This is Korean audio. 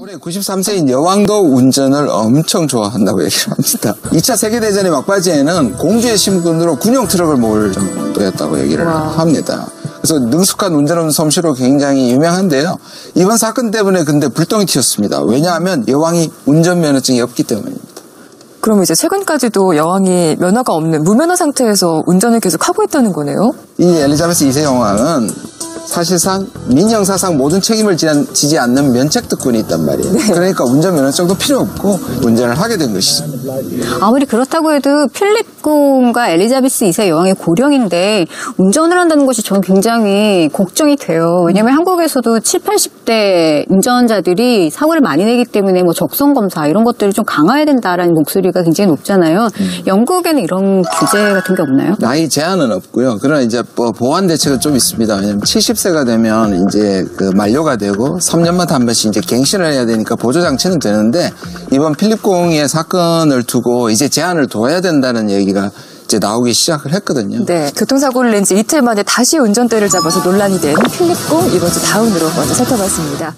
올해 93세인 여왕도 운전을 엄청 좋아한다고 얘기를 합니다. 2차 세계대전의 막바지에는 공주의 신분으로 군용 트럭을 몰 정도였다고 얘기를 와. 합니다. 그래서 능숙한 운전 솜씨로 굉장히 유명한데요. 이번 사건 때문에 근데 불똥이 튀었습니다. 왜냐하면 여왕이 운전면허증이 없기 때문입니다. 그럼 이제 최근까지도 여왕이 면허가 없는 무면허 상태에서 운전을 계속 하고 있다는 거네요? 이 엘리자베스 2세 여왕은 사실상 민형사상 모든 책임을 지- 지지 않는 면책특권이 있단 말이에요. 그러니까 운전면허증도 필요 없고 운전을 하게 된 것이죠. 아무리 그렇다고 해도 필립 공과 엘리자베스 2세 여왕의 고령인데 운전을 한다는 것이 저는 굉장히 걱정이 돼요. 왜냐하면 한국에서도 7, 80대 운전자들이 사고를 많이 내기 때문에 뭐 적성 검사 이런 것들을 좀 강화해야 된다라는 목소리가 굉장히 높잖아요. 영국에는 이런 규제 같은 게 없나요? 나이 제한은 없고요. 그러나 이제 뭐 보완 대책은 좀 있습니다. 왜냐면 70세가 되면 이제 그 만료가 되고 3년마다 한 번씩 이제 갱신을 해야 되니까 보조 장치는 되는데 이번 필립 공의 사건을 두고 이제 제한을 둬야 된다는 얘기가 이제 나오기 시작을 했거든요. 네. 교통사고를 낸 지 이틀 만에 다시 운전대를 잡아서 논란이 된 필립공 이번 주 다운으로 먼저 살펴봤습니다.